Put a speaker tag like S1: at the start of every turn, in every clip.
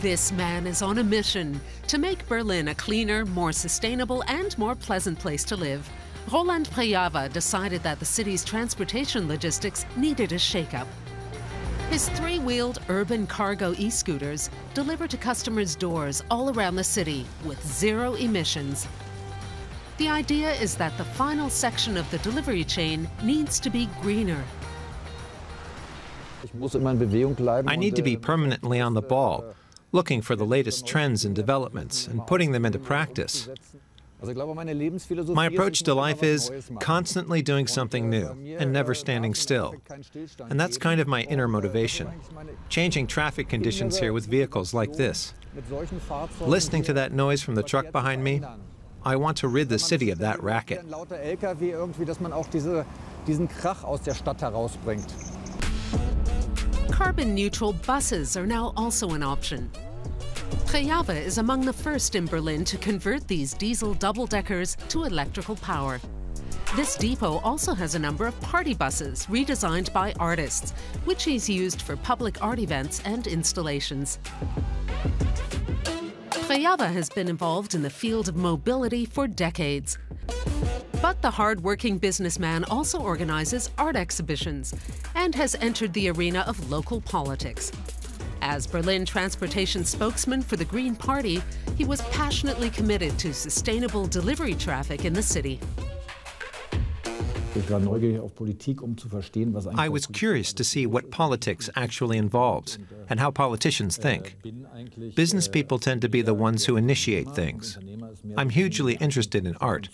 S1: This man is on a mission to make Berlin a cleaner, more sustainable, and more pleasant place to live. Roland Prejawa decided that the city's transportation logistics needed a shakeup. His three wheeled urban cargo e scooters deliver to customers' doors all around the city with zero emissions. The idea is that the final section of the delivery chain needs to be greener.
S2: I need to be permanently on the ball, looking for the latest trends and developments and putting them into practice. My approach to life is constantly doing something new and never standing still. And that's kind of my inner motivation. Changing traffic conditions here with vehicles like this. Listening to that noise from the truck behind me, I want to rid the city of that racket.
S1: Carbon neutral buses are now also an option. Prejawa is among the first in Berlin to convert these diesel double-deckers to electrical power. This depot also has a number of party buses redesigned by artists, which is used for public art events and installations. Prejawa has been involved in the field of mobility for decades. But the hard-working businessman also organizes art exhibitions and has entered the arena of local politics. As Berlin transportation spokesman for the Green Party, he was passionately committed to sustainable delivery traffic in the city.
S2: I was curious to see what politics actually involves and how politicians think. Business people tend to be the ones who initiate things. I'm hugely interested in art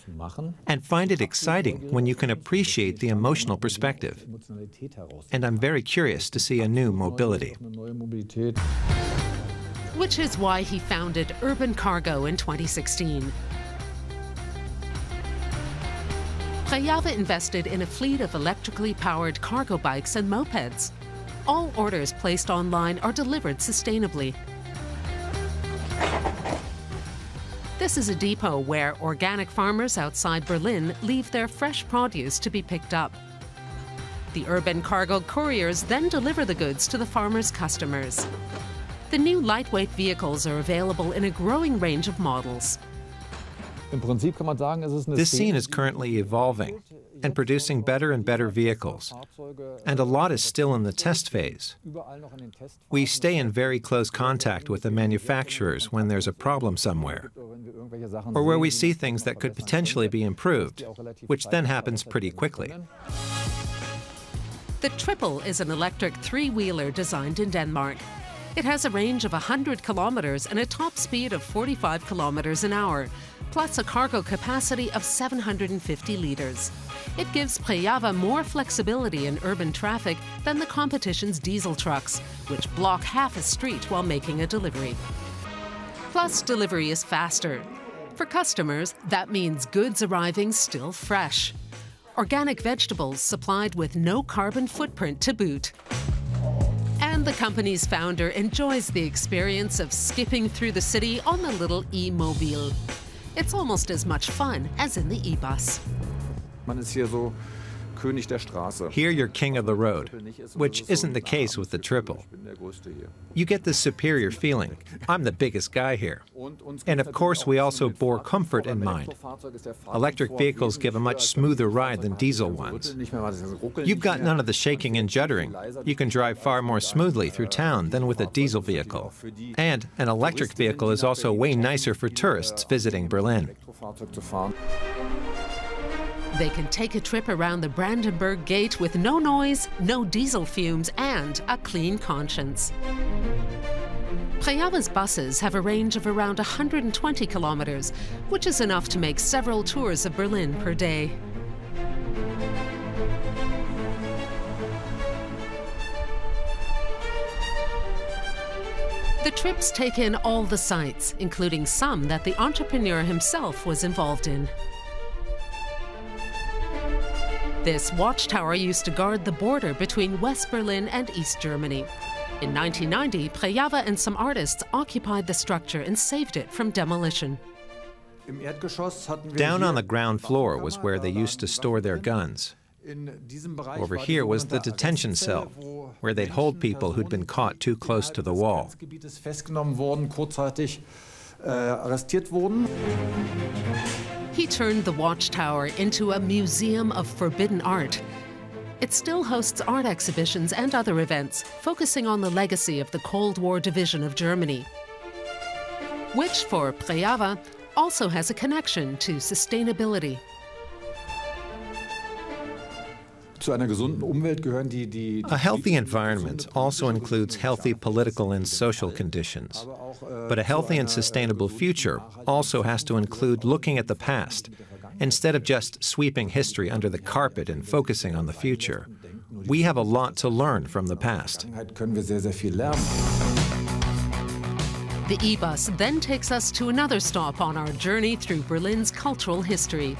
S2: and find it exciting when you can appreciate the emotional perspective. And I'm very curious to see a new mobility.
S1: Which is why he founded Urban Cargo in 2016. Prejawa invested in a fleet of electrically powered cargo bikes and mopeds. All orders placed online are delivered sustainably. This is a depot where organic farmers outside Berlin leave their fresh produce to be picked up. The urban cargo couriers then deliver the goods to the farmers' customers. The new lightweight vehicles are available in a growing range of models.
S2: This scene is currently evolving and producing better and better vehicles, and a lot is still in the test phase. We stay in very close contact with the manufacturers when there's a problem somewhere, or where we see things that could potentially be improved, which then happens pretty quickly.
S1: The Tripl is an electric three-wheeler designed in Denmark. It has a range of 100 kilometers and a top speed of 45 kilometers an hour, plus a cargo capacity of 750 litres. It gives Prejawa more flexibility in urban traffic than the competition's diesel trucks, which block half a street while making a delivery. Plus, delivery is faster. For customers, that means goods arriving still fresh. Organic vegetables supplied with no carbon footprint to boot. And the company's founder enjoys the experience of skipping through the city on the little e-mobile. It's almost as much fun as in the e-bus.
S2: Here you're king of the road, which isn't the case with the triple. You get this superior feeling. I'm the biggest guy here. And of course, we also bore comfort in mind. Electric vehicles give a much smoother ride than diesel ones. You've got none of the shaking and juddering. You can drive far more smoothly through town than with a diesel vehicle. And an electric vehicle is also way nicer for tourists visiting Berlin.
S1: They can take a trip around the Brandenburg Gate with no noise, no diesel fumes, and a clean conscience. Prejawa's buses have a range of around 120 kilometers, which is enough to make several tours of Berlin per day. The trips take in all the sights, including some that the entrepreneur himself was involved in. This watchtower used to guard the border between West Berlin and East Germany. In 1990, Prejawa and some artists occupied the structure and saved it from demolition.
S2: Down on the ground floor was where they used to store their guns. Over here was the detention cell, where they'd hold people who'd been caught too close to the wall.
S1: He turned the watchtower into a museum of forbidden art. It still hosts art exhibitions and other events focusing on the legacy of the Cold War division of Germany, which for Prejawa also has a connection to sustainability.
S2: A healthy environment also includes healthy political and social conditions. But a healthy and sustainable future also has to include looking at the past, instead of just sweeping history under the carpet and focusing on the future. We have a lot to learn from the past.
S1: The e-bus then takes us to another stop on our journey through Berlin's cultural history.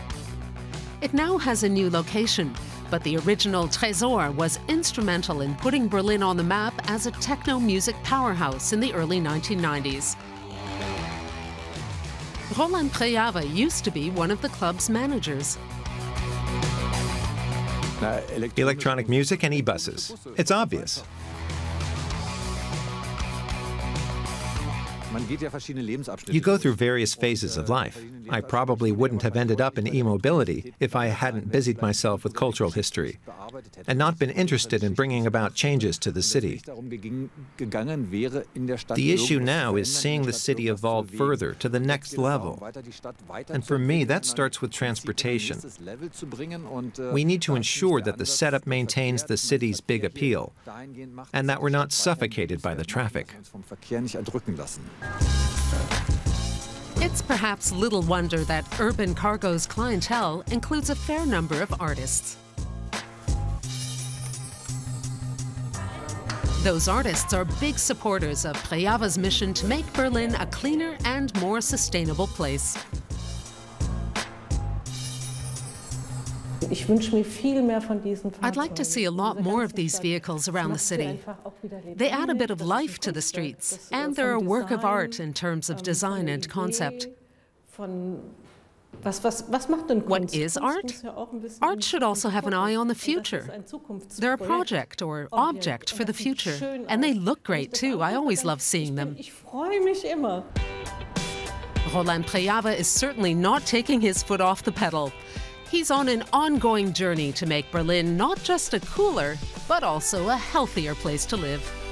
S1: It now has a new location, but the original Tresor was instrumental in putting Berlin on the map as a techno music powerhouse in the early 1990s. Roland Prejawa used to be one of the club's managers.
S2: Electronic music and e-buses. It's obvious. You go through various phases of life. I probably wouldn't have ended up in e-mobility if I hadn't busied myself with cultural history and not been interested in bringing about changes to the city. The issue now is seeing the city evolve further to the next level. And for me, that starts with transportation. We need to ensure that the setup maintains the city's big appeal and that we're not suffocated by the traffic.
S1: It's perhaps little wonder that Urban Cargo's clientele includes a fair number of artists. Those artists are big supporters of Prejawa's mission to make Berlin a cleaner and more sustainable place. I'd like to see a lot more of these vehicles around the city. They add a bit of life to the streets, and they're a work of art in terms of design and concept. What is art? Art should also have an eye on the future. They're a project or object for the future, and they look great too. I always love seeing them. Roland Prejawa is certainly not taking his foot off the pedal. He's on an ongoing journey to make Berlin not just a cooler, but also a healthier place to live.